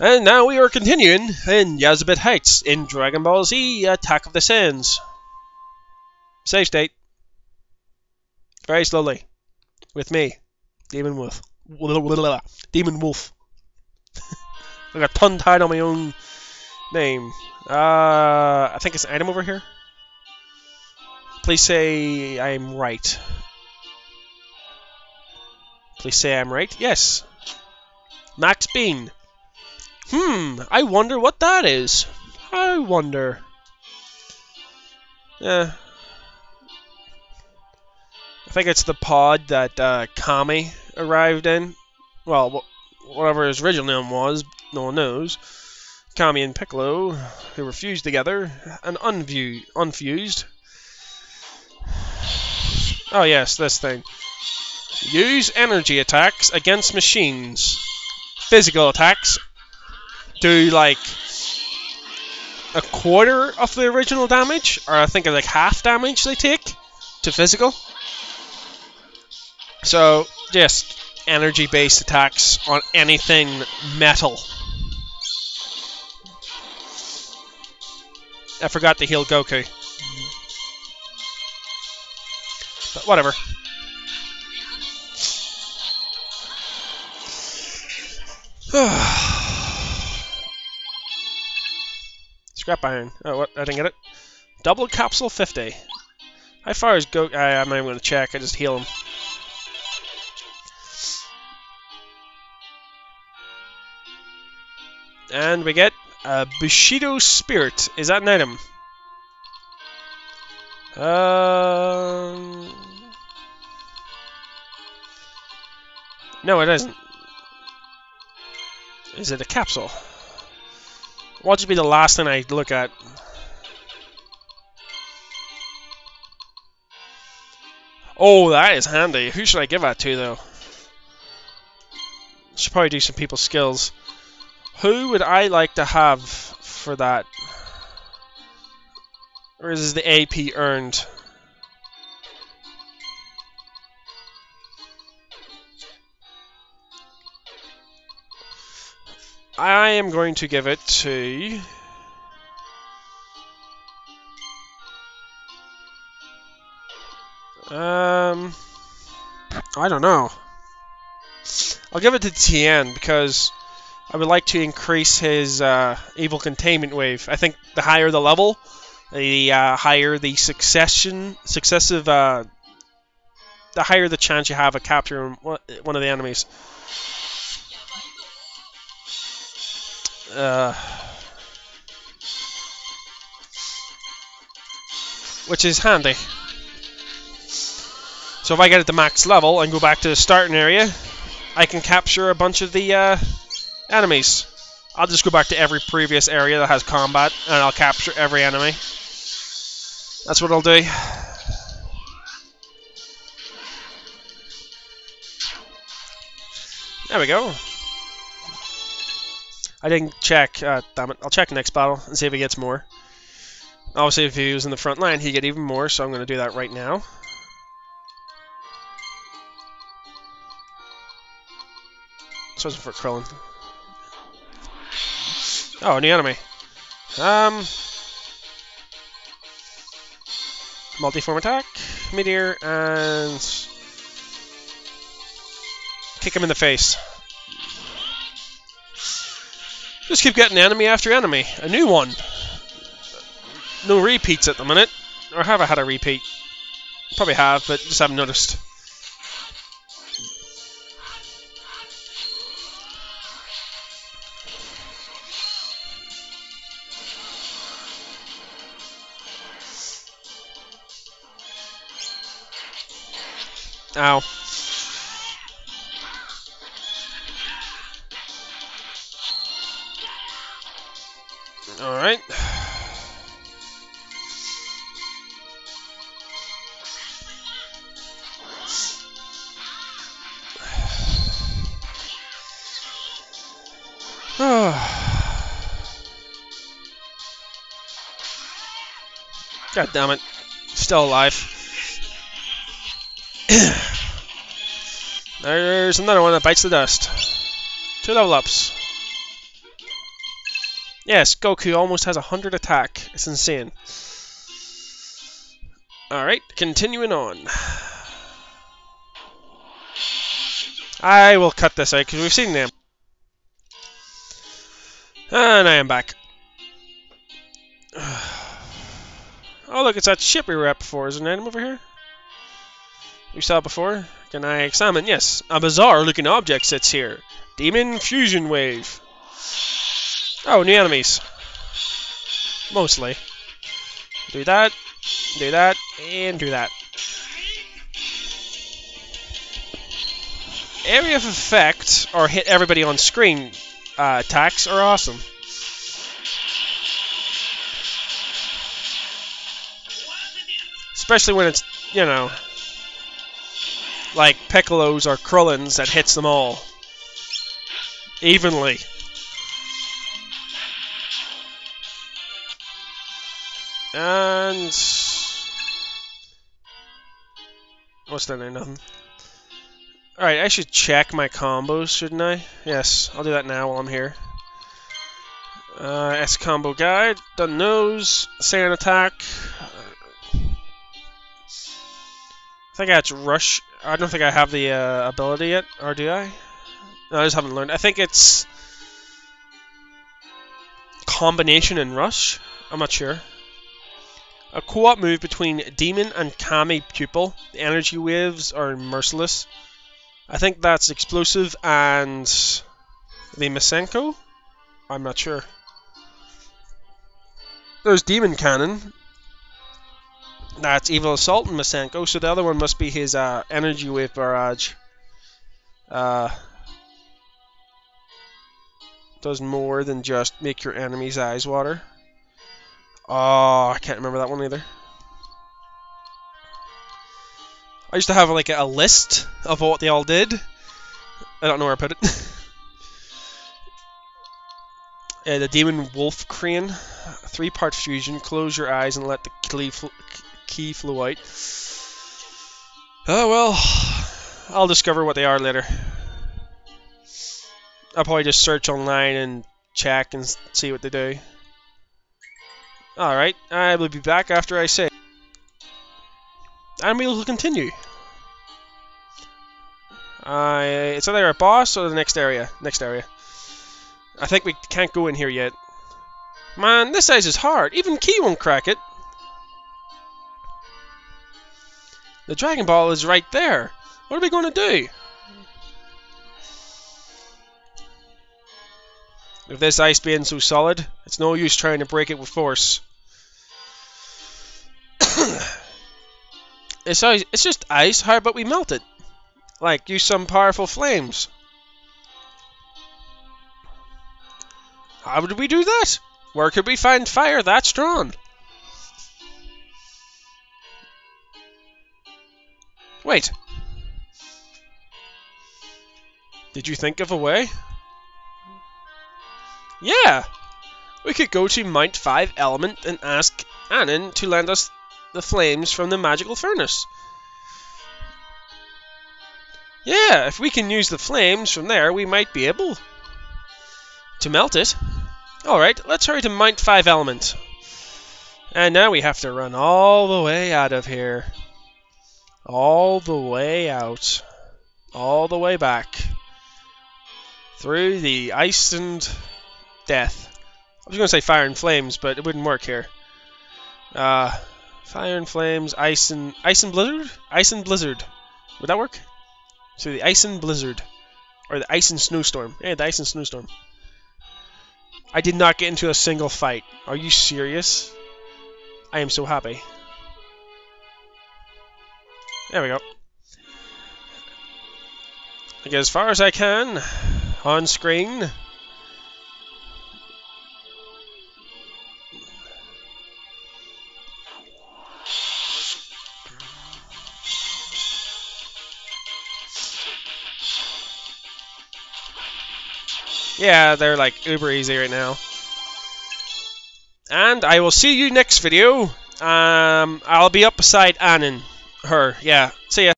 And now we are continuing in Yazabit Heights in Dragon Ball Z Attack of the Saiyans. Save state. Very slowly. With me, Demon Wolf. Demon Wolf. I got tongue tied on my own name. Uh, I think it's an item over here. Please say I'm right. Please say I'm right. Yes. Max Bean. Hmm, I wonder what that is. I wonder. Yeah. I think it's the pod that uh, Kami arrived in. Well, wh whatever his original name was, no one knows. Kami and Piccolo, who were fused together and unview unfused. Oh yes, this thing. Use energy attacks against machines. Physical attacks do like a quarter of the original damage, or I think like half damage they take to physical. So just energy based attacks on anything metal. I forgot to heal Goku. But whatever. Scrap iron. Oh, what? I didn't get it. Double capsule 50. How far is Go? I, I'm not even going to check. I just heal him. And we get a Bushido Spirit. Is that an item? Um. No, it isn't. Is it a capsule? What should be the last thing I look at? Oh, that is handy. Who should I give that to, though? Should probably do some people's skills. Who would I like to have for that? Or is this the AP earned? I am going to give it to... Um, I don't know. I'll give it to Tien because I would like to increase his uh, evil containment wave. I think the higher the level, the uh, higher the succession, successive, uh, the higher the chance you have of capturing one of the enemies. Uh, which is handy. So if I get it to max level and go back to the starting area, I can capture a bunch of the uh, enemies. I'll just go back to every previous area that has combat, and I'll capture every enemy. That's what I'll do. There we go. I didn't check. Uh, damn it. I'll check next battle and see if he gets more. Obviously, if he was in the front line, he'd get even more, so I'm going to do that right now. Wasn't for Krillin. Oh, new enemy. Um, multi-form attack, meteor, and kick him in the face. Just keep getting enemy after enemy. A new one. No repeats at the minute. Or have I had a repeat? Probably have, but just haven't noticed. Ow. Alright. God damn it. Still alive. There's another one that bites the dust. Two level ups. Yes, Goku almost has a 100 attack. It's insane. Alright, continuing on. I will cut this out because we've seen them. And I am back. Oh look, it's that ship we were at before. Is there an item over here? We saw it before. Can I examine? Yes. A bizarre looking object sits here. Demon Fusion Wave. Oh, new enemies. Mostly. Do that, do that, and do that. Area of effect, or hit everybody on screen uh, attacks are awesome. Especially when it's, you know, like Piccolo's or Krillin's that hits them all. Evenly. And... What's that name? Nothing. Alright, I should check my combos, shouldn't I? Yes, I'll do that now while I'm here. Uh, S combo guide, done those, Sand attack. I think I had to rush. I don't think I have the uh, ability yet, or do I? No, I just haven't learned. I think it's combination and rush. I'm not sure. A co-op move between Demon and Kami Pupil. The energy waves are merciless. I think that's explosive and the Masenko. I'm not sure. There's Demon Cannon. That's Evil Assault and Masenko, so the other one must be his uh, Energy Wave Barrage. Uh, does more than just make your enemy's eyes water. Oh, I can't remember that one either. I used to have like a list of what they all did. I don't know where I put it. uh, the Demon Wolf Crane. Three part fusion. Close your eyes and let the ki, fl ki flow out. Oh well. I'll discover what they are later. I'll probably just search online and check and see what they do. Alright, I will be back after I say. And we will continue. Uh, it's either a boss or the next area. Next area. I think we can't go in here yet. Man, this size is hard. Even Ki won't crack it. The Dragon Ball is right there. What are we going to do? With this ice being so solid, it's no use trying to break it with force. it's, it's just ice, how about we melt it? Like, use some powerful flames. How would we do that? Where could we find fire that strong? Wait. Did you think of a way? Yeah! We could go to Mount 5 Element and ask Annin to lend us the flames from the magical furnace. Yeah, if we can use the flames from there, we might be able to melt it. Alright, let's hurry to Mount 5 Element. And now we have to run all the way out of here. All the way out. All the way back. Through the ice and death. I was going to say fire and flames, but it wouldn't work here. Uh, fire and flames, ice and ice and blizzard, ice and blizzard. Would that work? So the ice and blizzard, or the ice and snowstorm. Yeah, the ice and snowstorm. I did not get into a single fight. Are you serious? I am so happy. There we go. I get as far as I can on screen. Yeah, they're like uber easy right now. And I will see you next video. Um, I'll be up beside Annin. Her, yeah. See ya.